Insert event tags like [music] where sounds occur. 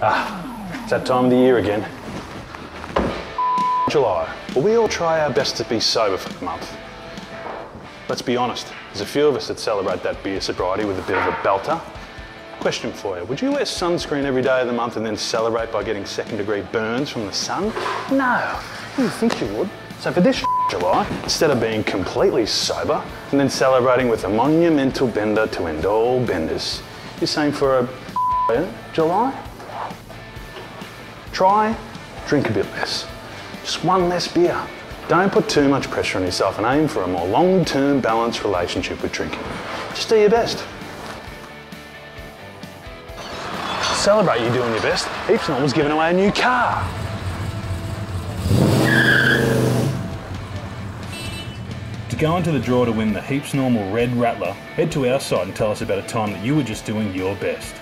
Ah, it's that time of the year again. July. Well, we all try our best to be sober for the month. Let's be honest, there's a few of us that celebrate that beer sobriety with a bit of a belter. Question for you, would you wear sunscreen every day of the month and then celebrate by getting second degree burns from the sun? No, you think you would. So for this [laughs] July, instead of being completely sober and then celebrating with a monumental bender to end all benders, you're saying for a [laughs] July? Try, drink a bit less. Just one less beer. Don't put too much pressure on yourself and aim for a more long-term balanced relationship with drinking. Just do your best. Celebrate you doing your best. Heaps Normal's giving away a new car. To go into the draw to win the Heaps Normal Red Rattler, head to our site and tell us about a time that you were just doing your best.